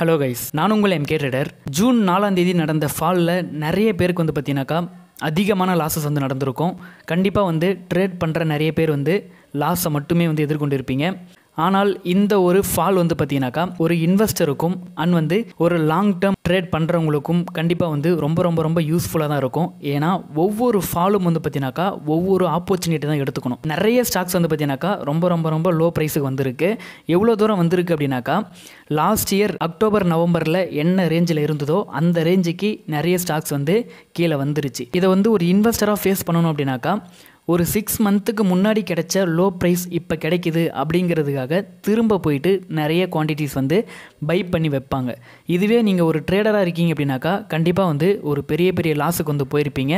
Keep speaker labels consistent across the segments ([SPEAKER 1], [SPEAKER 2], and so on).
[SPEAKER 1] hello guys நான் உங்கள் M கேட்டடர் June நாலாம் தேதி நடந்த ஃபாலில் நிறைய பேருக்கு வந்து பார்த்தீங்கன்னாக்கா அதிகமான லாஸஸ் வந்து நடந்திருக்கும் கண்டிப்பாக வந்து ட்ரேட் பண்ணுற நிறைய பேர் வந்து லாஸை மட்டுமே வந்து எதிர்கொண்டு இருப்பீங்க ஆனால் இந்த ஒரு ஃபால் வந்து பார்த்தீங்கன்னாக்கா ஒரு இன்வெஸ்டருக்கும் அண்ட் வந்து ஒரு லாங் டேர்ம் ட்ரேட் பண்ணுறவங்களுக்கும் கண்டிப்பாக வந்து ரொம்ப ரொம்ப ரொம்ப யூஸ்ஃபுல்லாக தான் இருக்கும் ஏன்னா ஒவ்வொரு ஃபாலும் வந்து பார்த்தீங்கன்னாக்கா ஒவ்வொரு ஆப்பர்ச்சுனிட்டி தான் எடுத்துக்கணும் நிறைய ஸ்டாக்ஸ் வந்து பார்த்தீங்கன்னாக்கா ரொம்ப ரொம்ப ரொம்ப லோ ப்ரைஸுக்கு வந்திருக்கு எவ்வளோ தூரம் வந்திருக்கு அப்படின்னாக்கா லாஸ்ட் இயர் அக்டோபர் நவம்பரில் என்ன ரேஞ்சில் இருந்ததோ அந்த ரேஞ்சுக்கு நிறைய ஸ்டாக்ஸ் வந்து கீழே வந்துருச்சு இதை வந்து ஒரு இன்வெஸ்டராக ஃபேஸ் பண்ணணும் அப்படின்னாக்கா ஒரு சிக்ஸ் மந்த்துக்கு முன்னாடி கிடைச்ச லோ ப்ரைஸ் இப்போ கிடைக்கிது அப்படிங்கிறதுக்காக திரும்ப போயிட்டு நிறைய குவான்டிட்டிஸ் வந்து பை பண்ணி வைப்பாங்க இதுவே நீங்கள் ஒரு ட்ரேடராக இருக்கீங்க அப்படின்னாக்கா கண்டிப்பாக வந்து ஒரு பெரிய பெரிய லாஸுக்கு வந்து போயிருப்பீங்க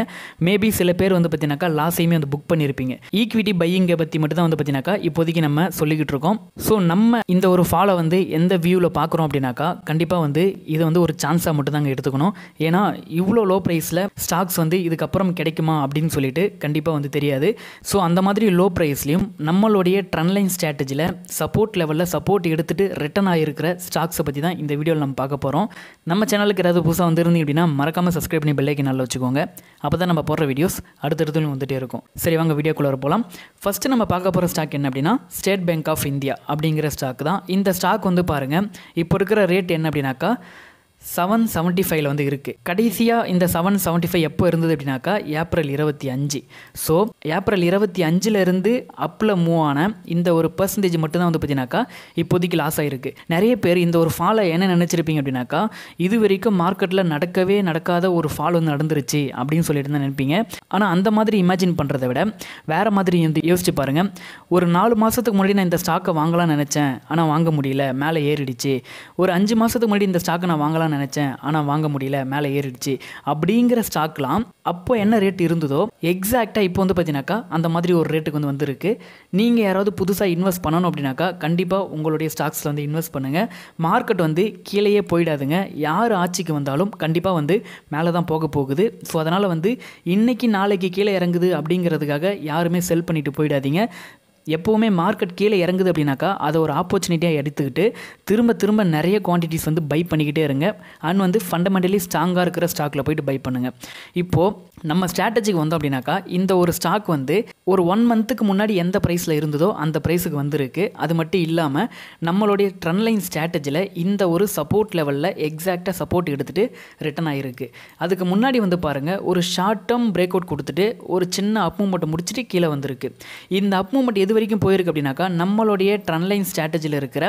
[SPEAKER 1] மேபி சில பேர் வந்து பார்த்தீங்கன்னாக்கா லாஸையுமே வந்து புக் பண்ணியிருப்பீங்க ஈக்விட்டி பையிங்கை பற்றி மட்டும் தான் வந்து பார்த்தீங்கன்னாக்கா இப்போதைக்கு நம்ம சொல்லிக்கிட்டு இருக்கோம் ஸோ நம்ம இந்த ஒரு ஃபாலோ வந்து எந்த வியூவில் பார்க்குறோம் அப்படின்னாக்கா கண்டிப்பாக வந்து இதை வந்து ஒரு சான்ஸாக மட்டும் தாங்க எடுத்துக்கணும் ஏன்னா இவ்வளோ லோ ப்ரைஸில் ஸ்டாக்ஸ் வந்து இதுக்கப்புறம் கிடைக்குமா அப்படின்னு சொல்லிட்டு கண்டிப்பாக வந்து தெரியாது கிடையாது ஸோ அந்த மாதிரி லோ ப்ரைஸ்லையும் நம்மளுடைய ட்ரெண்ட்லைன் ஸ்ட்ராட்டஜியில் சப்போர்ட் லெவலில் சப்போர்ட் எடுத்துகிட்டு ரிட்டன் ஆகிருக்கிற ஸ்டாக்ஸை பற்றி தான் இந்த வீடியோவில் நம்ம பார்க்க போகிறோம் நம்ம சேனலுக்கு ஏதாவது புதுசாக வந்துருந்தீங்க அப்படின்னா மறக்காமல் சப்ஸ்கிரைப் பண்ணி பெல்லைக்கு நல்லா வச்சுக்கோங்க அப்போ தான் நம்ம போடுற வீடியோஸ் அடுத்தடுத்து வந்துகிட்டே இருக்கும் சரி வாங்க வீடியோக்குள்ளே போகலாம் ஃபஸ்ட்டு நம்ம பார்க்க போகிற ஸ்டாக் என்ன அப்படின்னா ஸ்டேட் பேங்க் ஆஃப் இந்தியா அப்படிங்கிற ஸ்டாக் தான் இந்த ஸ்டாக் வந்து பாருங்கள் இப்போ இருக்கிற ரேட் என்ன அப்படின்னாக்கா செவன் செவன்ட்டி ஃபைவ்ல வந்து இருக்குது கடைசியாக இந்த செவன் செவன்ட்டி ஃபைவ் எப்போ இருந்தது அப்படின்னாக்கா ஏப்ரல் இருபத்தி அஞ்சு ஸோ ஏப்ரல் இருபத்தி அஞ்சுலேருந்து அப்பில் மூவ் ஆன இந்த ஒரு பர்சன்டேஜ் மட்டும்தான் வந்து பார்த்தீங்கன்னாக்கா இப்போதைக்கு லாஸ் ஆகிருக்கு நிறைய பேர் இந்த ஒரு ஃபாலை என்ன நினச்சிருப்பீங்க அப்படின்னாக்கா இது வரைக்கும் மார்க்கெட்டில் நடக்கவே நடக்காத ஒரு ஃபால் வந்து நடந்துருச்சு அப்படின்னு சொல்லிட்டு தான் நினைப்பீங்க ஆனால் அந்த மாதிரி இமேஜின் பண்ணுறதை விட வேறு மாதிரி வந்து யோசிச்சு பாருங்கள் ஒரு நாலு மாதத்துக்கு முன்னாடி நான் இந்த ஸ்டாக்கை வாங்கலாம்னு நினச்சேன் ஆனால் வாங்க முடியல மேலே ஏறிடுச்சு ஒரு அஞ்சு மாதத்துக்கு முன்னாடி இந்த ஸ்டாக்கை நான் வாங்கலாம் வாங்கலாம்னு நினச்சேன் ஆனால் வாங்க முடியல மேலே ஏறிடுச்சு அப்படிங்கிற ஸ்டாக்லாம் அப்போ என்ன ரேட் இருந்ததோ எக்ஸாக்டாக இப்போ வந்து பார்த்தீங்கன்னாக்கா அந்த மாதிரி ஒரு ரேட்டுக்கு வந்து வந்திருக்கு நீங்கள் யாராவது புதுசாக இன்வெஸ்ட் பண்ணணும் அப்படின்னாக்கா கண்டிப்பாக உங்களுடைய ஸ்டாக்ஸில் வந்து இன்வெஸ்ட் பண்ணுங்கள் மார்க்கெட் வந்து கீழேயே போயிடாதுங்க யார் ஆட்சிக்கு வந்தாலும் கண்டிப்பாக வந்து மேலே தான் போக போகுது ஸோ அதனால் வந்து இன்றைக்கி நாளைக்கு கீழே இறங்குது அப்படிங்கிறதுக்காக யாருமே செல் பண்ணிவிட்டு போயிடாதீங்க எப்போவுமே மார்க்கெட் கீழே இறங்குது அப்படின்னாக்கா அதை ஒரு ஆப்பர்ச்சுனிட்டியாக எடுத்துக்கிட்டு திரும்ப திரும்ப நிறைய குவான்டிட்டிஸ் வந்து பை பண்ணிக்கிட்டே இருங்க அண்ட் வந்து ஃபண்டமெண்டலி ஸ்ட்ராங்காக இருக்கிற ஸ்டாக்கில் போயிட்டு பை பண்ணுங்கள் இப்போது நம்ம ஸ்ட்ராட்டஜிக்கு வந்தோம் அப்படின்னாக்கா இந்த ஒரு ஸ்டாக் வந்து ஒரு ஒன் மந்த்துக்கு முன்னாடி எந்த ப்ரைஸில் இருந்ததோ அந்த ப்ரைஸுக்கு வந்திருக்கு அது மட்டும் இல்லாமல் நம்மளுடைய ட்ரன்லைன் ஸ்ட்ராட்டஜியில் இந்த ஒரு சப்போர்ட் லெவலில் எக்ஸாக்டாக சப்போர்ட் எடுத்துகிட்டு ரிட்டன் ஆகிருக்கு அதுக்கு முன்னாடி வந்து பாருங்கள் ஒரு ஷார்ட் டேர்ம் பிரேக் அவுட் கொடுத்துட்டு ஒரு சின்ன அப் முடிச்சுட்டு கீழே வந்திருக்கு இந்த அப் மூமெண்ட் எது வரைக்கும் போயிருக்கு அப்படின்னாக்கா நம்மளுடைய ட்ரன்லைன் ஸ்ட்ராட்டஜியில் இருக்கிற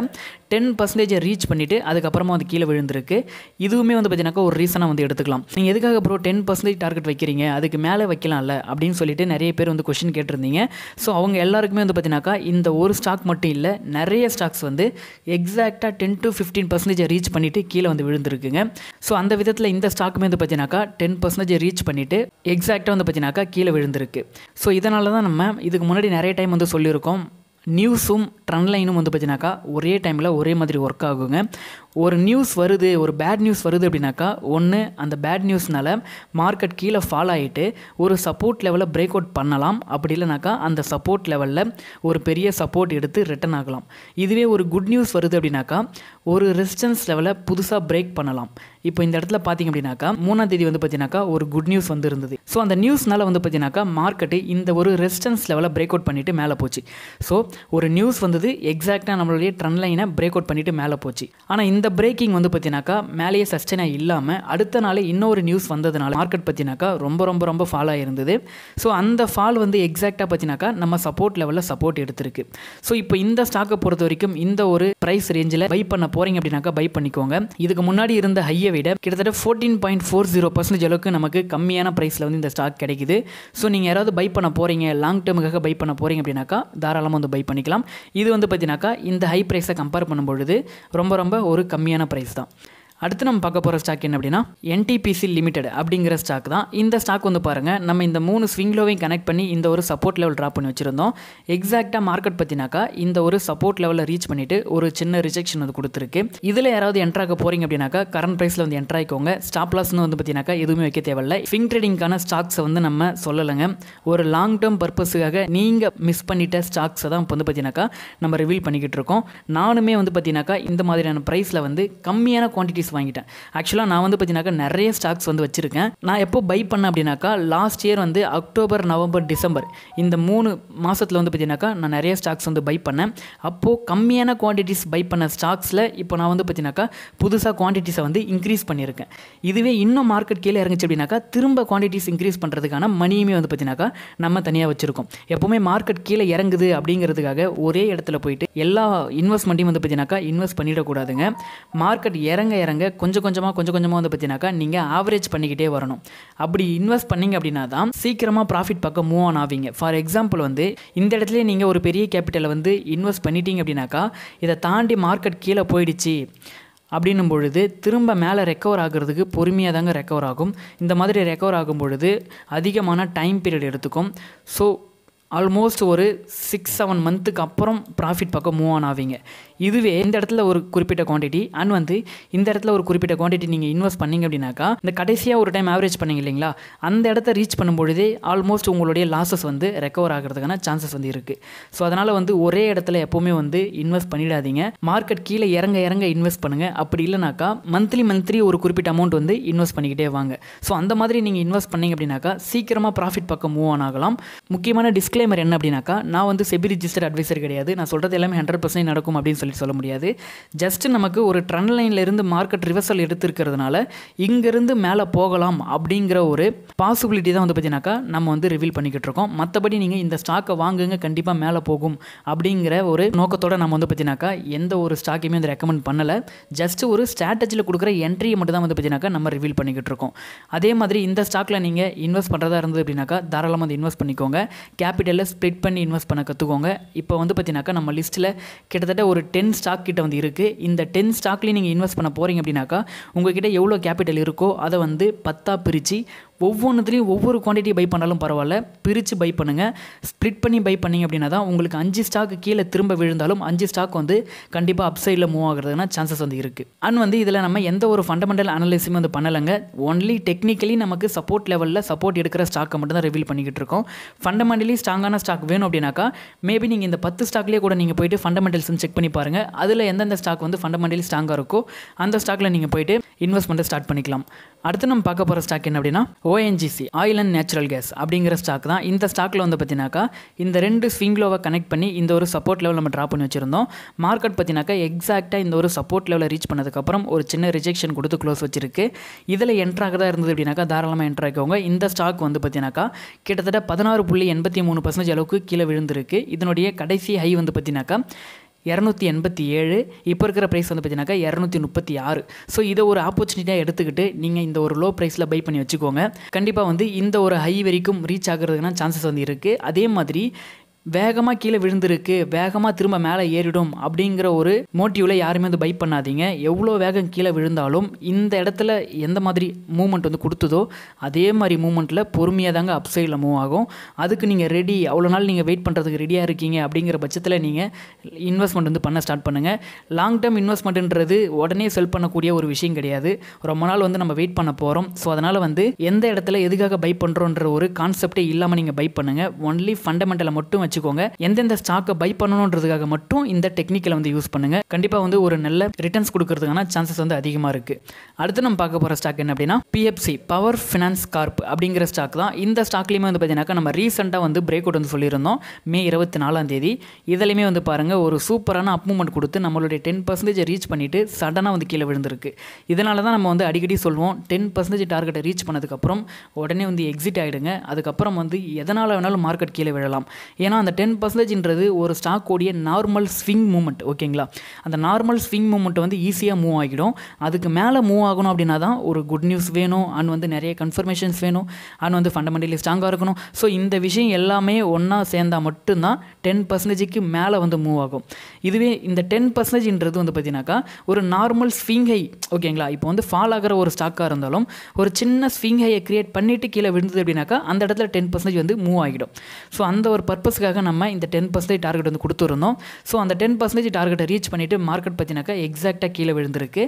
[SPEAKER 1] டென் பர்சன்டேஜை ரீச் பண்ணிவிட்டு அதுக்கப்புறமா வந்து கீழே விழுந்திருக்கு இதுவுமே வந்து பார்த்தீங்கன்னாக்கா ஒரு ரீசனாக வந்து எடுத்துக்கலாம் நீங்கள் எதுக்காக ப்ரோ டென் பர்சன்டேஜ் டார்கெட் வைக்கிறீங்க அதுக்கு மேலே வைக்கலாம்ல அப்படின்னு சொல்லிட்டு நிறைய பேர் வந்து கொஷின் கேட்டிருந்தீங்க ஸோ அவங்க எல்லாருக்குமே வந்து பார்த்தீங்கன்னாக்கா இந்த ஒரு ஸ்டாக் மட்டும் இல்லை நிறைய ஸ்டாக்ஸ் வந்து எக்ஸாக்டாக டென் டு ஃபிஃப்டீன் பர்சன்டேஜை ரீச் பண்ணிவிட்டு கீழே வந்து விழுந்திருக்குங்க ஸோ அந்த விதத்தில் இந்த ஸ்டாக்குமே வந்து பார்த்தீங்கனாக்கா டென் பர்சன்டேஜ் ரீச் பண்ணிவிட்டு எக்ஸாக்டாக வந்து பார்த்தீங்கன்னாக்கா கீழே விழுந்திருக்கு ஸோ இதனால தான் நம்ம இதுக்கு முன்னாடி நிறைய டைம் வந்து சொல்லி இருக்கும் நியூஸும் ட்ரெண்ட்லைனும் வந்து பார்த்தீங்கன்னாக்கா ஒரே டைமில் ஒரே மாதிரி ஒர்க் ஆகுங்க ஒரு நியூஸ் வருது ஒரு பேட் நியூஸ் வருது அப்படின்னாக்கா ஒன்று அந்த பேட் நியூஸ்னால் மார்க்கெட் கீழே ஃபாலோ ஆகிட்டு ஒரு சப்போர்ட் லெவலில் பிரேக் அவுட் பண்ணலாம் அப்படி இல்லைனாக்கா அந்த சப்போர்ட் லெவலில் ஒரு பெரிய சப்போர்ட் எடுத்து ரிட்டன் ஆகலாம் இதுவே ஒரு குட் நியூஸ் வருது அப்படின்னாக்கா ஒரு ரெசிஸ்டன்ஸ் லெவலை புதுசாக பிரேக் பண்ணலாம் இப்போ இந்த இடத்துல பார்த்திங்க அப்படின்னாக்கா மூணாம் தேதி வந்து பார்த்தீங்கன்னாக்கா ஒரு குட் நியூஸ் வந்து இருந்தது ஸோ அந்த நியூஸ்னால் வந்து பார்த்தீங்கன்னாக்கா மார்க்கெட்டு இந்த ஒரு ரெசிஸ்டன்ஸ் லெவலை பிரேக் அவுட் பண்ணிவிட்டு மேலே போச்சு ஸோ ஒரு நியூஸ் வந்தது எக்ஸாக்டாக நம்மளுடைய ட்ரெண்ட் லைனை பிரேக் அவுட் பண்ணிவிட்டு மேலே போச்சு ஆனால் இந்த பிரேக்கிங் வந்து பார்த்தீங்கன்னாக்கா மேலேயே சஸ்டைன் இல்லாமல் அடுத்த நாள் இன்னொரு நியூஸ் வந்ததுனால மார்க்கெட் பார்த்தீங்கன்னாக்கா ரொம்ப ரொம்ப ரொம்ப ஃபாலாக இருந்தது ஸோ அந்த ஃபால் வந்து எக்ஸாக்டாக பார்த்தீங்கன்னாக்கா நம்ம சப்போர்ட் லெவலில் சப்போர்ட் எடுத்திருக்கு ஸோ இப்போ இந்த ஸ்டாக்கை பொறுத்த வரைக்கும் இந்த ஒரு ப்ரைஸ் ரேஞ்சில் பை பண்ண போகிறீங்க அப்படின்னாக்கா பை பண்ணிக்கோங்க இதுக்கு முன்னாடி இருந்த ஹையை விட கிட்டத்தட்ட fourteen point four zero percentage அளவுக்கு நமக்கு கம்மியான ப்ரைஸில் வந்து இந்த ஸ்டாக் கிடைக்குது ஸோ நீங்கள் யாராவது பை பண்ண போகிறீங்க லாங் டேர்முக்காக பை பண்ண போகிறீங்க அப்படின்னாக்கா தாராளமாக வந்து பை பண்ணிக்கலாம் இது வந்து பார்த்தீங்கன்னாக்கா இந்த ஹை ப்ரைஸை கம்பேர் பண்ணும்பொழுது ரொம்ப ரொம்ப ஒரு கம்மியான ப்ரைஸ் தான் அடுத்து நம்ம பார்க்க போகிற ஸ்டாக் என்ன அப்படின்னா என்டிபிசி லிமிடெட் அப்படிங்கிற ஸ்டாக் தான் இந்த ஸ்டாக் வந்து பாருங்கள் நம்ம இந்த மூணு ஸ்விங் லோவையும் கனெக்ட் பண்ணி இந்த ஒரு சப்போர்ட் லெவல் ட்ராப் பண்ணி வச்சுருந்தோம் எக்ஸாக்டாக மார்க்கெட் பற்றினாக்கா இந்த ஒரு சப்போர்ட் லெவலில் ரீச் பண்ணிவிட்டு ஒரு சின்ன ரிஜெக்ஷன் வந்து கொடுத்துருக்கு இதில் யாராவது என்ட்ராக போகிறீங்க அப்படின்னாக்கா கரண்ட் ப்ரைஸில் வந்து என்ட்ராயிக்கோங்க ஸ்டாப் லாஸ்னு வந்து பார்த்தீங்கன்னாக்கா எதுவுமே வைக்க தேவையில்லை ஸ்விங் ட்ரேடிங்கான ஸ்டாக்ஸை வந்து நம்ம சொல்லலைங்க ஒரு லாங் டேர்ம் பர்பஸுக்காக நீங்கள் மிஸ் பண்ணிட்ட ஸ்டாக்ஸை தான் இப்போ வந்து பார்த்தீங்கன்னாக்கா நம்ம ரிவீல் பண்ணிக்கிட்டு இருக்கோம் நானுமே வந்து பார்த்தீங்கன்னாக்கா இந்த மாதிரியான ப்ரைஸில் வந்து கம்மியான குவான்டிட்டிஸ் வாங்கிட்டேன் ஆக்சுவலாக நான் வந்து பார்த்தீங்கன்னாக்கா நிறைய ஸ்டாக்ஸ் வந்து வச்சுருக்கேன் நான் எப்போ பை பண்ணேன் அப்படின்னாக்கா லாஸ்ட் இயர் வந்து அக்டோபர் நவம்பர் டிசம்பர் இந்த மூணு மாதத்தில் வந்து பார்த்தீங்கன்னாக்கா நான் நிறைய ஸ்டாக்ஸ் வந்து பை பண்ணேன் அப்போது கம்மியான குவான்டிட்டிஸ் பை பண்ண ஸ்டாக்ஸில் இப்போ நான் வந்து பார்த்தீங்கன்னாக்கா புதுசாக குவான்டிட்டிஸை வந்து இன்க்ரீஸ் பண்ணியிருக்கேன் இதுவே இன்னும் மார்க்கெட் கீழே இறங்குச்சு அப்படின்னாக்கா திரும்ப குவான்டிட்டிஸ் இன்க்ரீஸ் பண்ணுறதுக்கான மணியுமே வந்து பார்த்தீங்கன்னாக்கா நம்ம தனியாக வச்சுருக்கோம் எப்போவுமே மார்க்கெட் கீழே இறங்குது அப்படிங்கிறதுக்காக ஒரே இடத்துல போயிட்டு எல்லா இன்வெஸ்ட்மெண்ட்டையும் வந்து பார்த்தீங்கன்னாக்கா இன்வெஸ்ட் பண்ணிடக்கூடாதுங்க மார்க்கெட் இறங்க இறங்க பண்ணுங்க கொஞ்சம் கொஞ்சமாக கொஞ்சம் கொஞ்சமாக வந்து பார்த்தீங்கன்னாக்கா நீங்கள் ஆவரேஜ் பண்ணிக்கிட்டே வரணும் அப்படி இன்வெஸ்ட் பண்ணிங்க அப்படின்னா தான் சீக்கிரமாக ப்ராஃபிட் பக்கம் மூவ் ஆன் ஆவீங்க ஃபார் எக்ஸாம்பிள் வந்து இந்த இடத்துல நீங்கள் ஒரு பெரிய கேபிட்டலை வந்து இன்வெஸ்ட் பண்ணிட்டீங்க அப்படின்னாக்கா இதை தாண்டி மார்க்கெட் கீழே போயிடுச்சு அப்படின்னும் பொழுது திரும்ப மேலே ரெக்கவர் ஆகிறதுக்கு பொறுமையாக தாங்க ரெக்கவர் ஆகும் இந்த மாதிரி ரெக்கவர் ஆகும் பொழுது அதிகமான டைம் பீரியட் எடுத்துக்கும் ஸோ ஆல்மோஸ்ட் ஒரு சிக்ஸ் செவன் மந்த்துக்கு அப்புறம் ப்ராஃபிட் பக்கம் மூவ் ஆன் ஆவீங்க இதுவே இந்த இடத்துல ஒரு குறிப்பிட்ட குவான்டிட்டி அண்ட் வந்து இந்த இடத்துல ஒரு குறிப்பிட்ட குவான்டிட்டி நீங்கள் இன்வெஸ்ட் பண்ணிங்க அப்படின்னாக்கா இந்த கடைசியாக ஒரு டைம் ஆவரேஜ் பண்ணிங்க இல்லைங்களா அந்த இடத்த ரீச் பண்ணும்பொழுதே ஆல்மோஸ்ட் உங்களுடைய லாஸஸ் வந்து ரெக்கவர் ஆகிறதுக்கான சான்சஸ் வந்து இருக்குது ஸோ அதனால் வந்து ஒரே இடத்துல எப்போவுமே வந்து இன்வெஸ்ட் பண்ணிடாதீங்க மார்க்கெட் கீழே இறங்க இறங்க இன்வெஸ்ட் பண்ணுங்கள் அப்படி இல்லைனாக்கா மந்த்லி மந்த்லி ஒரு குறிப்பிட்ட அமௌண்ட் வந்து இன்வெஸ்ட் பண்ணிக்கிட்டே வாங்க ஸோ அந்த மாதிரி நீங்கள் இன்வெஸ்ட் பண்ணிங்க அப்படின்னாக்கா சீக்கிரமாக ப்ராஃபிட் பக்கம் மூவ் ஆன் ஆகலாம் முக்கியமான டிஸ்கிளை டிஸ்க்ளைமர் என்ன அப்படின்னாக்கா நான் வந்து செபி ரிஜிஸ்டர் அட்வைசர் கிடையாது நான் சொல்கிறது எல்லாமே ஹண்ட்ரட் பர்சன்ட் நடக்கும் அப்படின்னு சொல்லி சொல்ல முடியாது ஜஸ்ட் நமக்கு ஒரு ட்ரெண்ட் லைன்லேருந்து மார்க்கெட் ரிவர்சல் எடுத்திருக்கிறதுனால இங்கேருந்து மேலே போகலாம் அப்படிங்கிற ஒரு பாசிபிலிட்டி தான் வந்து பார்த்தீங்கன்னாக்கா நம்ம வந்து ரிவீல் பண்ணிக்கிட்டு இருக்கோம் மற்றபடி நீங்கள் இந்த ஸ்டாக்கை வாங்குங்க கண்டிப்பாக மேலே போகும் அப்படிங்கிற ஒரு நோக்கத்தோட நம்ம வந்து பார்த்தீங்கன்னாக்கா எந்த ஒரு ஸ்டாக்கையுமே வந்து ரெக்கமெண்ட் பண்ணலை ஜஸ்ட் ஒரு ஸ்ட்ராட்டஜியில் கொடுக்குற என்ட்ரியை மட்டும் தான் வந்து பார்த்தீங்கன்னாக்கா நம்ம ரிவீல் பண்ணிக்கிட்டு இருக்கோம் அதே மாதிரி இந்த ஸ்டாக்கில் நீங்கள் இன்வெஸ்ட் பண்ணுறதா இருந்தது அப்படின்னாக்கா தாராளமாக வந்து இன்வெஸ்ட் பண்ணிக்கோங்க கேபிட்டல் மார்க்கெட்டில் ஸ்ப்ளிட் பண்ணி இன்வெஸ்ட் பண்ண கற்றுக்கோங்க இப்போ வந்து பார்த்தீங்கன்னாக்கா நம்ம லிஸ்ட்டில் கிட்டத்தட்ட ஒரு டென் ஸ்டாக் கிட்ட வந்து இருக்குது இந்த டென் ஸ்டாக்லேயும் நீங்கள் இன்வெஸ்ட் பண்ண போகிறீங்க அப்படின்னாக்கா கிட்டே எவ்வளோ கேபிட்டல் இருக்கோ அதை வந்து பத்தாக பிரித்து ஒவ்வொன்றுத்துலேயும் ஒவ்வொரு குவான்டிட்டி பை பண்ணாலும் பரவாயில்ல பிரித்து பை பண்ணுங்கள் ஸ்ப்ளிட் பண்ணி பை பண்ணிங்க அப்படின்னா தான் உங்களுக்கு அஞ்சு ஸ்டாக்கு கீழே திரும்ப விழுந்தாலும் அஞ்சு ஸ்டாக் வந்து கண்டிப்பாக அப்சைடில் மூவ் ஆகிறதுனா சான்சஸ் வந்து இருக்குது அண்ட் வந்து இதில் நம்ம எந்த ஒரு ஃபண்டமெண்டல் அனலிஸுமே வந்து பண்ணலைங்க ஒன்லி டெக்னிக்கலி நமக்கு சப்போர்ட் லெவலில் சப்போர்ட் எடுக்கிற ஸ்டாக்கை மட்டும் தான் ரிவீல் பண்ணிக்கிட்டு இருக்கோம் ஃபண்டமெண்டலி ஸ்ட்ராங்கான ஸ்டாக் வேணும் அப்படின்னாக்கா மேபி நீங்கள் இந்த பத்து ஸ்டாக்லேயே கூட நீங்கள் போயிட்டு ஃபண்டமெண்டல்ஸ் செக் பண்ணி பாருங்கள் அதில் எந்தெந்த ஸ்டாக் வந்து ஃபண்டமெண்டலி ஸ்ட்ராங்காக இருக்கோ அந்த ஸ்டாக்கில் நீங்கள் போயிட்டு இன்வெஸ்ட்மெண்ட்டை ஸ்டார்ட் பண்ணிக்கலாம் அடுத்து நம்ம பார்க்க போகிற ஸ்டாக் என்ன அப்படின்னா ONGC oil and natural gas அப்படிங்கிற ஸ்டாக் தான் இந்த ஸ்டாக்கில் வந்து பார்த்தீங்கன்னாக்கா இந்த ரெண்டு ஸ்விங்லோவை கனெக்ட் பண்ணி இந்த ஒரு சப்போர்ட் லெவல் நம்ம ட்ரா பண்ணி வச்சுருந்தோம் மார்க்கெட் பார்த்தீங்கன்னாக்கா எக்ஸாக்டாக இந்த ஒரு சப்போர்ட் லெவலை ரீச் பண்ணதுக்கப்புறம் ஒரு சின்ன ரிஜெக்ஷன் கொடுத்து க்ளோஸ் வச்சிருக்கு இதில் என்ட்ராக தான் இருந்தது அப்படின்னாக்கா தாராளமாக என்ட்ராகிக்கோங்க இந்த ஸ்டாக் வந்து பார்த்தீங்கன்னாக்கா கிட்டத்தட்ட பதினாறு புள்ளி எண்பத்தி மூணு பர்சன்டேஜ் அளவுக்கு கீழே விழுந்திருக்கு இதனுடைய கடைசி ஹை வந்து பார்த்தீங்கன்னாக்கா இரநூத்தி எண்பத்தி ஏழு இப்போ இருக்கிற ப்ரைஸ் வந்து பார்த்தீங்கன்னாக்கா இரநூத்தி முப்பத்தி ஆறு ஸோ இதை ஒரு ஆப்பர்ச்சுனிட்டியாக எடுத்துக்கிட்டு நீங்கள் இந்த ஒரு லோ ப்ரைஸில் பை பண்ணி வச்சுக்கோங்க கண்டிப்பாக வந்து இந்த ஒரு ஹை வரைக்கும் ரீச் ஆகிறதுக்குனா சான்சஸ் வந்து இருக்குது அதே மாதிரி வேகமாக கீழே விழுந்திருக்கு வேகமாக திரும்ப மேலே ஏறிடும் அப்படிங்கிற ஒரு மோட்டிவில் யாருமே வந்து பைப் பண்ணாதீங்க எவ்வளோ வேகம் கீழே விழுந்தாலும் இந்த இடத்துல எந்த மாதிரி மூமெண்ட் வந்து கொடுத்ததோ அதே மாதிரி மூமெண்ட்டில் பொறுமையாக தாங்க அப் சைடில் மூவ் ஆகும் அதுக்கு நீங்கள் ரெடி அவ்வளோ நாள் நீங்கள் வெயிட் பண்ணுறதுக்கு ரெடியாக இருக்கீங்க அப்படிங்கிற பட்சத்தில் நீங்கள் இன்வெஸ்ட்மெண்ட் வந்து பண்ண ஸ்டார்ட் பண்ணுங்கள் லாங் டேர்ம் இன்வெஸ்ட்மெண்ட்டுன்றது உடனே செல் பண்ணக்கூடிய ஒரு விஷயம் கிடையாது ரொம்ப நாள் வந்து நம்ம வெயிட் பண்ண போகிறோம் ஸோ அதனால் வந்து எந்த இடத்துல எதுக்காக பைப் பண்ணுறோன்ற ஒரு கான்செப்டே இல்லாமல் நீங்கள் பைப் பண்ணுங்கள் ஒன்லி ஃபண்டமெண்டலை மட்டும் வச்சுக்கோங்க எந்தெந்த ஸ்டாக்கை பை பண்ணணுன்றதுக்காக மட்டும் இந்த டெக்னிக்கலை வந்து யூஸ் பண்ணுங்க கண்டிப்பாக வந்து ஒரு நல்ல ரிட்டர்ன்ஸ் கொடுக்கறதுக்கான சான்சஸ் வந்து அதிகமாக இருக்குது அடுத்து நம்ம பார்க்க போகிற ஸ்டாக் என்ன அப்படின்னா பிஎஃப்சி பவர் ஃபினான்ஸ் கார்ப் அப்படிங்கிற ஸ்டாக் தான் இந்த ஸ்டாக்லேயுமே வந்து பார்த்தீங்கன்னாக்கா நம்ம ரீசெண்டாக வந்து பிரேக் அவுட் வந்து சொல்லியிருந்தோம் மே இருபத்தி நாலாம் தேதி இதுலையுமே வந்து பாருங்கள் ஒரு சூப்பரான அப்மூவ்மெண்ட் கொடுத்து நம்மளுடைய டென் பர்சன்டேஜ் ரீச் பண்ணிவிட்டு சடனாக வந்து கீழே விழுந்திருக்கு இதனால தான் நம்ம வந்து அடிக்கடி சொல்லுவோம் டென் பர்சன்டேஜ் டார்கெட்டை ரீச் பண்ணதுக்கப்புறம் உடனே வந்து எக்ஸிட் ஆகிடுங்க அதுக்கப்புறம் வந்து எதனால் வேணாலும் மார்க்கெட் கீழே விழலாம் ஏன்னா அந்த டென் பர்சன்டேஜ்ன்றது ஒரு ஸ்டாக்கோடைய நார்மல் ஸ்விங் மூமெண்ட் ஓகேங்களா அந்த நார்மல் ஸ்விங் மூமெண்ட் வந்து ஈஸியாக மூவ் ஆகிடும் அதுக்கு மேலே மூவ் ஆகணும் அப்படின்னா தான் ஒரு குட் நியூஸ் வேணும் அண்ட் வந்து நிறைய கன்ஃபர்மேஷன்ஸ் வேணும் அண்ட் வந்து ஃபண்டமெண்டலி ஸ்ட்ராங்காக இருக்கணும் ஸோ இந்த விஷயம் எல்லாமே ஒன்றா சேர்ந்தால் மட்டும்தான் டென் பர்சன்டேஜுக்கு மேலே வந்து மூவ் ஆகும் இதுவே இந்த டென் பர்சன்டேஜ்ன்றது வந்து பார்த்தீங்கன்னாக்கா ஒரு நார்மல் ஸ்விங் ஹை ஓகேங்களா இப்போ வந்து ஃபால் ஆகிற ஒரு ஸ்டாக்காக இருந்தாலும் ஒரு சின்ன ஸ்விங் ஹையை க்ரியேட் பண்ணிவிட்டு கீழே விழுந்தது அப்படின்னாக்கா அந்த இடத்துல டென் பர்சன்டேஜ் வந்து மூவ் ஆகிடும் ஸோ அந்த ஒரு பர்பஸ்க்காக அதுக்காக நம்ம இந்த டென் பர்சன்டேஜ் டார்கெட் வந்து கொடுத்துருந்தோம் ஸோ அந்த டென் பர்சன்டேஜ் டார்கெட்டை ரீச் பண்ணிவிட்டு மார்க்கெட் பார்த்தினாக்கா எக்ஸாக்டாக கீழே விழுந்திருக்கு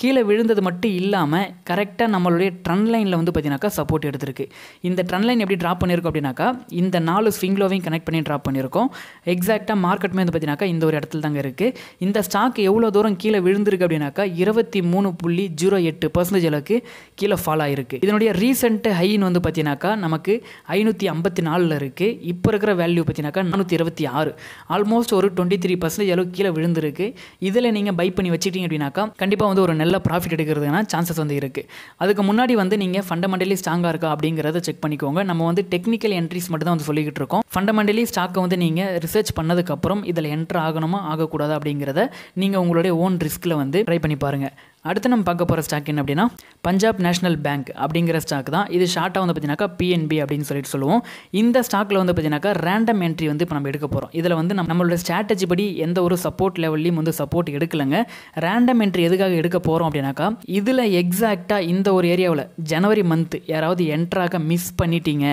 [SPEAKER 1] கீழே விழுந்தது மட்டும் இல்லாமல் கரெக்டாக நம்மளுடைய ட்ரெண்ட் லைனில் வந்து பார்த்தினாக்கா சப்போர்ட் எடுத்திருக்கு இந்த ட்ரெண்ட் லைன் எப்படி ட்ராப் பண்ணியிருக்கோம் அப்படின்னாக்கா இந்த நாலு ஸ்விங்லோவையும் கனெக்ட் பண்ணி ட்ராப் பண்ணியிருக்கோம் எக்ஸாக்டாக மார்க்கெட்டுமே வந்து பார்த்தினாக்கா இந்த ஒரு இடத்துல தாங்க இருக்குது இந்த ஸ்டாக் எவ்வளோ தூரம் கீழே விழுந்திருக்கு அப்படின்னாக்கா இருபத்தி மூணு புள்ளி ஜீரோ எட்டு பர்சன்டேஜ் அளவுக்கு கீழே ஃபால் ஆகிருக்கு இதனுடைய ரீசெண்ட் ஹைன்னு வந்து பார்த்தினாக்கா நமக்கு ஐநூற்றி ஐம்பத்தி நாலில் இருக்குது இப்போ இருக்கிற வேல்யூ பார்த்தினா பார்த்தீங்கன்னாக்கா நானூற்றி இருபத்தி ஆறு ஆல்மோஸ்ட் ஒரு டுவெண்ட்டி த்ரீ பர்சன்டேஜ் அளவு கீழே விழுந்திருக்கு இதில் நீங்கள் பை பண்ணி வச்சுக்கிட்டீங்க அப்படின்னாக்கா கண்டிப்பாக வந்து ஒரு நல்ல ப்ராஃபிட் எடுக்கிறதுனா சான்சஸ் வந்து இருக்குது அதுக்கு முன்னாடி வந்து நீங்கள் ஃபண்டமெண்டலி ஸ்ட்ராங்காக இருக்கா அப்படிங்கிறத செக் பண்ணிக்கோங்க நம்ம வந்து டெக்னிக்கல் என்ட்ரிஸ் மட்டும் தான் வந்து சொல்லிக்கிட்டு இருக்கோம் ஃபண்டமெண்டலி ஸ்டாக்கை வந்து நீங்கள் ரிசர்ச் பண்ணதுக்கப்புறம் இதில் என்ட்ரு ஆகணுமா ஆகக்கூடாது அப்படிங்கிறத நீங்கள் உங்களுடைய ஓன் ரிஸ்கில் வந்து ட்ரை பண்ணி பாருங்கள் அடுத்து நம்ம பார்க்க போகிற ஸ்டாக் என்ன அப்படின்னா பஞ்சாப் நேஷனல் பேங்க் அப்படிங்கிற ஸ்டாக் தான் இது ஷார்ட்டாக வந்து பார்த்தீங்கன்னாக்கா பிஎன்பி அப்படின்னு சொல்லிட்டு சொல்லுவோம் இந்த ஸ்டாக்கில் வந்து பார்த்தீங்கன்னாக்கா ரேண்டம் என்ட்ரி வந்து இப்போ நம்ம எடுக்க போகிறோம் இதில் வந்து நம்ம நம்மளோட ஸ்ட்ராட்டஜி படி எந்த ஒரு சப்போர்ட் லெவல்லையும் வந்து சப்போர்ட் எடுக்கலைங்க ரேண்டம் என்ட்ரி எதுக்காக எடுக்க போகிறோம் அப்படின்னாக்கா இதில் எக்ஸாக்டாக இந்த ஒரு ஏரியாவில் ஜனவரி மந்த் யாராவது என்ட்ராக மிஸ் பண்ணிட்டீங்க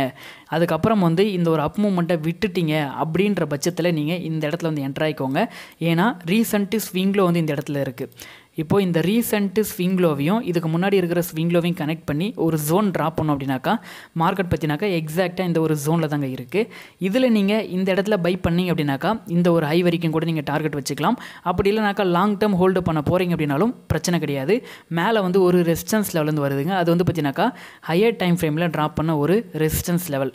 [SPEAKER 1] அதுக்கப்புறம் வந்து இந்த ஒரு அப் மூமெண்ட்டை விட்டுட்டீங்க அப்படின்ற பட்சத்தில் நீங்கள் இந்த இடத்துல வந்து என்ட்ராயிக்கோங்க ஏன்னா ரீசண்ட்டு ஸ்விங்கில் வந்து இந்த இடத்துல இருக்குது இப்போ இந்த ரீசெண்ட்டு ஸ்விங்லோவையும் இதுக்கு முன்னாடி இருக்கிற ஸ்விங்லோவையும் கனெக்ட் பண்ணி ஒரு ஜோன் ட்ரா பண்ணோம் அப்படின்னாக்கா மார்க்கெட் பற்றினாக்கா எக்ஸாக்டாக இந்த ஒரு ஜோனில் தாங்க இருக்குது இதில் நீங்கள் இந்த இடத்துல பை பண்ணிங்க அப்படின்னாக்கா இந்த ஒரு ஹை வரைக்கும் கூட நீங்கள் டார்கெட் வச்சுக்கலாம் அப்படி இல்லைனாக்கா லாங் டேர்ம் ஹோல்டு பண்ண போகிறீங்க அப்படின்னாலும் பிரச்சனை கிடையாது மேலே வந்து ஒரு ரெசிஸ்டன்ஸ் இருந்து வருதுங்க அது வந்து பார்த்தீங்கன்னாக்கா ஹையர் டைம் ஃப்ரேமில் ட்ராப் பண்ண ஒரு ரெசிஸ்டன்ஸ் லெவல்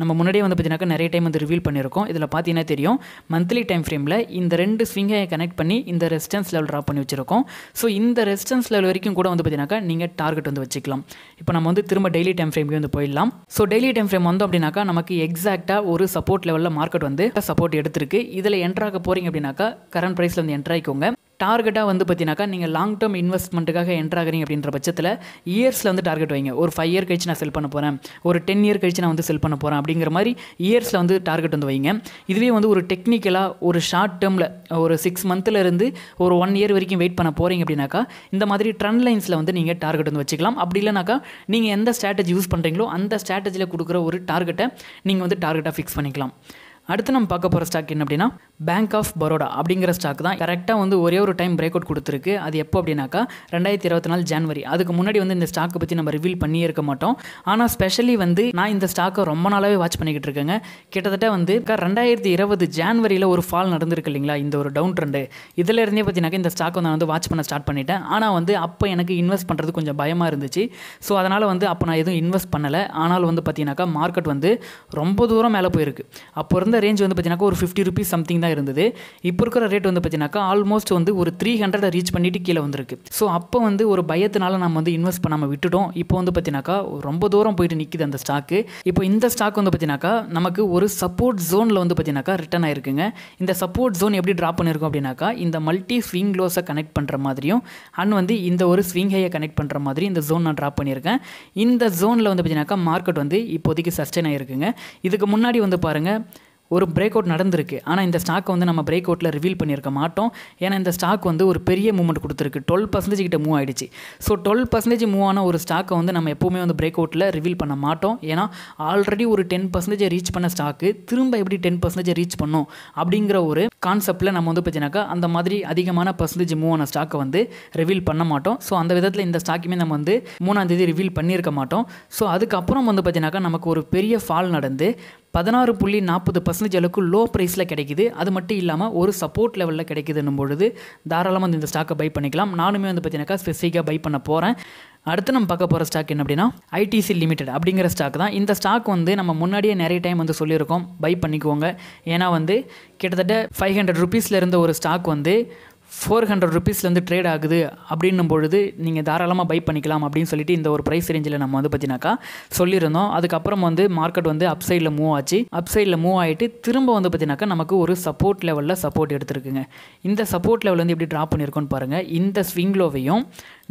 [SPEAKER 1] நம்ம முன்னாடியே வந்து பார்த்தீங்கன்னாக்கா நிறைய டைம் வந்து ரிவீல் பண்ணியிருக்கோம் இதில் பார்த்தீங்கன்னா தெரியும் மந்த்லி டைம் ஃப்ரேமில் இந்த ரெண்டு ஸ்விங்கை கனெக்ட் பண்ணி இந்த ரெசிஸ்டன்ஸ் லெவல் ட்ராப் பண்ணி வச்சிருக்கோம் ஸோ இந்த ரெசிஸ்டன்ஸ் லெவல் வரைக்கும் கூட வந்து பார்த்தீங்கன்னாக்கா நீங்கள் டார்கெட் வந்து வச்சுக்கலாம் இப்போ நம்ம வந்து திரும்ப டெய்லி டைம் ஃப்ரேம்க்கு வந்து போயிடலாம் ஸோ டெய்லி டைம் ஃப்ரேம் வந்தோம் அப்படின்னாக்கா நமக்கு எக்ஸாக்டாக ஒரு சப்போர்ட் லெவலில் மார்க்கெட் வந்து சப்போர்ட் எடுத்துருக்கு இதில் என்ட்ராக போகிறீங்க அப்படின்னாக்கா கரண்ட் ப்ரைஸில் வந்து என்ட்ராயிக்கோங்க டார்கெட்டாக வந்து பார்த்தீங்கன்னாக்கா நீங்கள் லாங் டேர்ம் இன்வெஸ்ட்மெண்ட்டுக்காக என்ட்ரு ஆகிறீங்க அப்படின்ற பட்சத்தில் இயர்ஸில் வந்து டார்கெட் வைங்க ஒரு ஃபைவ் இயர் கழிச்சு நான் செல் பண்ண போகிறேன் ஒரு டென் இயர் கழிச்சு நான் வந்து செல் பண்ண போகிறேன் அப்படிங்கிற மாதிரி இயர்ஸில் வந்து டார்கெட் வந்து வைங்க இதுவே வந்து ஒரு டெக்னிக்கலாக ஒரு ஷார்ட் டேர்மில் ஒரு சிக்ஸ் மந்த்லேருந்து ஒரு ஒன் இயர் வரைக்கும் வெயிட் பண்ண போகிறீங்க அப்படின்னாக்கா இந்த மாதிரி ட்ரெண்ட் லைன்ஸில் வந்து நீங்கள் டார்கெட் வந்து வச்சுக்கலாம் அப்படி இல்லைனாக்கா நீங்கள் எந்த ஸ்ட்ராட்டஜி யூஸ் பண்ணுறீங்களோ அந்த ஸ்ட்ராட்டஜியில் கொடுக்குற ஒரு டார்கெட்டை நீங்கள் வந்து டார்கெட்டாக ஃபிக்ஸ் பண்ணிக்கலாம் அடுத்து நம்ம பார்க்க போகிற ஸ்டாக் என்ன அப்படின்னா பேங்க் ஆஃப் பரோடா அப்படிங்கிற ஸ்டாக் தான் கரெக்டாக வந்து ஒரே ஒரு டைம் பிரேக் அவுட் கொடுத்துருக்கு அது எப்போ அப்படின்னாக்கா ரெண்டாயிரத்தி இருபத்தி நாலு ஜனவரி அதுக்கு முன்னாடி வந்து இந்த ஸ்டாக்கை பற்றி நம்ம ரிவீல் பண்ணியே இருக்க மாட்டோம் ஆனால் ஸ்பெஷலி வந்து நான் இந்த ஸ்டாக்கை ரொம்ப நாளாகவே வாட்ச் பண்ணிக்கிட்டு இருக்கேங்க கிட்டத்தட்ட வந்து ரெண்டாயிரத்தி இருபது ஜான்வரியில் ஒரு ஃபால் நடந்திருக்கு இல்லைங்களா இந்த ஒரு டவுன் ட்ரெண்டு இதில் இருந்தே பார்த்தீங்கன்னாக்கா இந்த ஸ்டாக்கை நான் வந்து வாட்ச் பண்ண ஸ்டார்ட் பண்ணிட்டேன் ஆனால் வந்து அப்போ எனக்கு இன்வெஸ்ட் பண்ணுறது கொஞ்சம் பயமாக இருந்துச்சு ஸோ அதனால் வந்து அப்போ நான் எதுவும் இன்வெஸ்ட் பண்ணலை ஆனால் வந்து பார்த்தீங்கன்னாக்கா மார்க்கெட் வந்து ரொம்ப தூரம் மேலே போயிருக்கு அப்போ இருந்த ரேஞ்ச் வந்து பார்த்தீங்கன்னா ஒரு ஃபிஃப்டி ருபீஸ் சம்திங் தான் இருந்தது இப்போ இருக்கிற ரேட் வந்து பார்த்தீங்கன்னாக்கா ஆல்மோஸ்ட் வந்து ஒரு த்ரீ ஹண்ட்ரட் ரீச் பண்ணிட்டு கீழே வந்திருக்கு ஸோ அப்போ வந்து ஒரு பயத்தினால நம்ம வந்து இன்வெஸ்ட் பண்ணாமல் விட்டுட்டோம் இப்போ வந்து பார்த்தீங்கன்னாக்கா ரொம்ப தூரம் போயிட்டு நிற்கிது அந்த ஸ்டாக்கு இப்போ இந்த ஸ்டாக் வந்து பார்த்தீங்கன்னாக்கா நமக்கு ஒரு சப்போர்ட் ஜோனில் வந்து பார்த்தீங்கன்னாக்கா ரிட்டர்ன் ஆயிருக்குங்க இந்த சப்போர்ட் ஜோன் எப்படி ட்ராப் பண்ணியிருக்கோம் அப்படின்னாக்கா இந்த மல்டி ஸ்விங் லோஸை கனெக்ட் பண்ணுற மாதிரியும் அண்ட் வந்து இந்த ஒரு ஸ்விங் ஹையை கனெக்ட் பண்ணுற மாதிரி இந்த ஜோன் நான் ட்ராப் பண்ணியிருக்கேன் இந்த ஜோனில் வந்து பார்த்தீங்கன்னாக்கா மார்க்கெட் வந்து இப்போதைக்கு சஸ்டெயின் ஆகிருக்குங்க இதுக்கு முன்னாடி வந்து பாருங்கள் ஒரு பிரேக் அவுட் நடந்திருக்கு ஆனால் இந்த ஸ்டாக்கை வந்து நம்ம பிரேக் அவுட்டில் ரிவீல் பண்ணியிருக்க மாட்டோம் ஏன்னா இந்த ஸ்டாக் வந்து ஒரு பெரிய மூவ்மெண்ட் கொடுத்துருக்கு டுவெல் பர்சன்டேஜ் கிட்ட மூவ் ஆகிடுச்சு ஸோ டுவெல் பர்சன்டேஜ் மூவ் ஆன ஒரு ஸ்டாக்கை வந்து நம்ம எப்போவுமே வந்து பிரேக் அவுட்டில் ரிவீல் பண்ண மாட்டோம் ஏன்னா ஆல்ரெடி ஒரு டென் பர்சன்டேஜ் ரீச் பண்ண ஸ்டாக்கு திரும்ப எப்படி டென் பர்சன்டேஜ் ரீச் பண்ணும் அப்படிங்கிற ஒரு கான்செப்ட்டில் நம்ம வந்து பார்த்தீங்கன்னாக்கா அந்த மாதிரி அதிகமான பர்சன்டேஜ் மூவ் ஆன ஸ்டாக்கை வந்து ரிவீல் பண்ண மாட்டோம் ஸோ அந்த விதத்தில் இந்த ஸ்டாக்குமே நம்ம வந்து மூணாந்தேதி ரிவீல் பண்ணியிருக்க மாட்டோம் ஸோ அதுக்கப்புறம் வந்து பார்த்தீங்கன்னாக்கா நமக்கு ஒரு பெரிய ஃபால் நடந்து பதினாறு புள்ளி நாற்பது பர்சன்டேஜ் அளவுக்கு லோ ப்ரைஸில் கிடைக்கிது அது மட்டும் இல்லாமல் ஒரு சப்போர்ட் லெவலில் கிடைக்குதுன்னும் பொழுது தாராளமாக இந்த ஸ்டாக்கை பை பண்ணிக்கலாம் நானுமே வந்து பார்த்தீங்கன்னாக்கா ஸ்பெசிஃபிக்காக பை பண்ண போகிறேன் அடுத்து நம்ம பார்க்க போகிற ஸ்டாக் என்ன அப்படின்னா ஐடிசி லிமிடெட் அப்படிங்கிற ஸ்டாக் தான் இந்த ஸ்டாக் வந்து நம்ம முன்னாடியே நிறைய டைம் வந்து சொல்லியிருக்கோம் பை பண்ணிக்குவோங்க ஏன்னா வந்து கிட்டத்தட்ட ஃபைவ் ஹண்ட்ரட் ருபீஸில் இருந்த ஒரு ஸ்டாக் வந்து ஃபோர் ஹண்ட்ரட் ருபீஸ்லேருந்து ட்ரேட் ஆகுது அப்படின்னும் பொழுது நீங்கள் தாராளமாக பை பண்ணிக்கலாம் அப்படின்னு சொல்லிட்டு இந்த ஒரு ப்ரைஸ் ரேஞ்சில் நம்ம வந்து பார்த்தீங்கன்னாக்கா சொல்லியிருந்தோம் அதுக்கப்புறம் வந்து மார்க்கெட் வந்து அப் சைடில் மூவ் ஆச்சு அப் சைடில் மூவ் ஆகிட்டு திரும்ப வந்து பார்த்தீங்கன்னாக்கா நமக்கு ஒரு சப்போர்ட் லெவலில் சப்போர்ட் எடுத்துருக்குங்க இந்த சப்போர்ட் லெவல் வந்து எப்படி ட்ராப் பண்ணியிருக்கோன்னு பாருங்கள் இந்த ஸ்விங் லோவையும்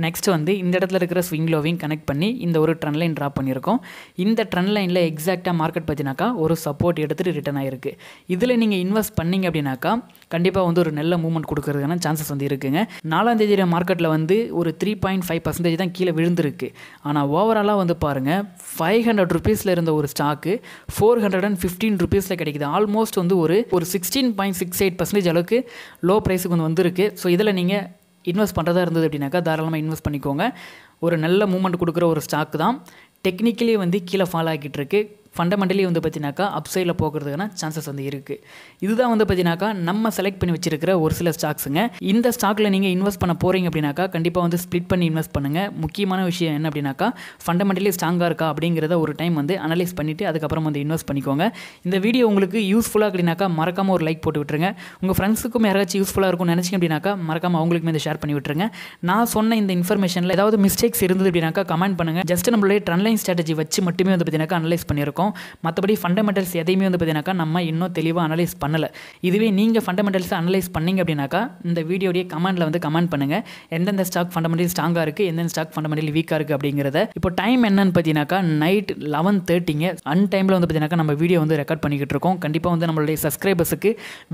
[SPEAKER 1] நெக்ஸ்ட் வந்து இந்த இடத்துல இருக்கிற ஸ்விங் லோவையும் கனெக்ட் பண்ணி இந்த ஒரு ட்ரெண்ட் லைன் ட்ரா பண்ணியிருக்கோம் இந்த ட்ரெண்ட் லைனில் எக்ஸாக்டாக மார்க்கெட் பார்த்தினாக்கா ஒரு சப்போர்ட் எடுத்துகிட்டு ரிட்டன் ஆகிருக்கு இதில் நீங்கள் இன்வெஸ்ட் பண்ணிங்க அப்படின்னாக்கா கண்டிப்பாக வந்து ஒரு நல்ல மூவ்மெண்ட் கொடுக்குறதுக்கான சான்சஸ் வந்து இருக்குங்க நாலாம் தேதி மார்க்கெட்டில் வந்து ஒரு த்ரீ பாயிண்ட் ஃபைவ் பர்சன்டேஜ் தான் கீழே விழுந்திருக்கு ஆனால் ஓவராலாக வந்து பாருங்கள் ஃபைவ் ஹண்ட்ரட் ருபீஸில் இருந்த ஒரு stock four hundred and fifteen ருபீஸில் கிடைக்குது ஆல்மோஸ்ட் வந்து ஒரு ஒரு sixteen point six eight percentage அளவுக்கு லோ ப்ரைஸுக்கு வந்து வந்திருக்கு ஸோ இதில் நீங்கள் இன்வெஸ்ட் பண்ணுறதா இருந்தது அப்படின்னாக்கா தாராளமாக இன்வெஸ்ட் பண்ணிக்கோங்க ஒரு நல்ல மூமெண்ட் கொடுக்குற ஒரு ஸ்டாக் தான் டெக்னிக்கலி வந்து கீழே ஃபாலோ ஆகிட்டு இருக்குது ஃபண்டமெண்டலி வந்து பார்த்தீங்கன்னாக்கா அப்சைடில் போகிறதுக்கான சான்சஸ் வந்து இருக்குது இதுதான் வந்து பார்த்தீங்கன்னாக்கா நம்ம செலக்ட் பண்ணி வச்சிருக்கிற ஒரு சில ஸ்டாக்ஸுங்க இந்த ஸ்டாக்கில் நீங்கள் இன்வெஸ்ட் பண்ண போகிறீங்க அப்படின்னாக்கா கண்டிப்பாக வந்து ஸ்ப்ளிட் பண்ணி இன்வெஸ்ட் பண்ணுங்கள் முக்கியமான விஷயம் என்ன அப்படின்னாக்கா ஃபண்டமெண்டலி ஸ்ட்ராங்காக இருக்கா அப்படிங்கிறத ஒரு டைம் வந்து அனலைஸ் பண்ணிவிட்டு அதுக்கப்புறம் வந்து இன்வெஸ்ட் பண்ணிக்கோங்க இந்த வீடியோ உங்களுக்கு யூஸ்ஃபுல்லாக அப்படின்னாக்கா மறக்காமல் ஒரு லைக் போட்டு விட்டுருங்க உங்கள் ஃப்ரெண்ட்ஸுக்கும் யாராச்சும் யூஸ்ஃபுல்லாக இருக்கும் நினச்சிங்க அப்படின்னாக்கா மறக்காமல் அவங்களுக்குமே இதை ஷேர் பண்ணி விட்டுருங்க நான் சொன்ன இந்த இன்ஃபர்மேஷனில் ஏதாவது மிஸ்டேக்ஸ் இருந்தது அப்படின்னாக்கா கமெண்ட் பண்ணுங்கள் ஜஸ்ட் நம்மளுடைய ட்ரன்லைன் ஸ்ட்ராட்டஜி வச்சு மட்டுமே வந்து பார்த்தீங்கன்னாக்கா அனலைஸ் பண்ணியிருக்கோம் பார்த்தோம் மற்றபடி ஃபண்டமெண்டல்ஸ் எதையுமே வந்து பார்த்தீங்கன்னாக்கா நம்ம இன்னும் தெளிவாக அனலைஸ் பண்ணலை இதுவே நீங்கள் ஃபண்டமெண்டல்ஸை அனலைஸ் பண்ணிங்க அப்படின்னாக்கா இந்த வீடியோடைய கமெண்ட்டில் வந்து கமெண்ட் பண்ணுங்கள் எந்தெந்த ஸ்டாக் ஃபண்டமெண்டல் ஸ்ட்ராங்காக இருக்குது எந்தெந்த ஸ்டாக் ஃபண்டமெண்டல் வீக்காக இருக்குது அப்படிங்கிறத இப்போ டைம் என்னன்னு பார்த்தீங்கன்னாக்கா நைட் லெவன் தேர்ட்டிங்க அன் டைமில் வந்து பார்த்தீங்கன்னாக்கா நம்ம வீடியோ வந்து ரெக்கார்ட் பண்ணிக்கிட்டு இருக்கோம் கண்டிப்பாக வந்து நம்மளுடைய சப்ஸ்கிரைபர்ஸுக்கு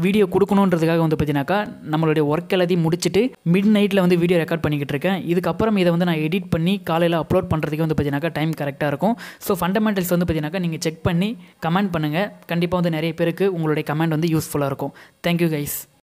[SPEAKER 1] வீடியோ கொடுக்கணுன்றதுக்காக வந்து பார்த்தீங்கன்னாக்கா நம்மளுடைய ஒர்க் எல்லாத்தையும் முடிச்சுட்டு மிட் நைட்டில் வந்து வீடியோ ரெக்கார்ட் பண்ணிக்கிட்டு இருக்கேன் இதுக்கப்புறம் இதை வந்து நான் எடிட் பண்ணி காலையில் அப்லோட் பண்ணுறதுக்கு வந்து பார்த்தீங்கன்னாக்கா டைம் கரெக்டாக இருக்கும் ஸோ ஃபண்டமெண்டல்ஸ் வந்து பார்த்தீங்கன்னாக்கா நீங்கள் செக் பண்ணி கமெண்ட் பண்ணுங்கள் கண்டிப்பாக வந்து நிறைய பேருக்கு உங்களுடைய கமெண்ட் வந்து யூஸ்ஃபுல்லாக இருக்கும் தேங்க்யூ கைஸ்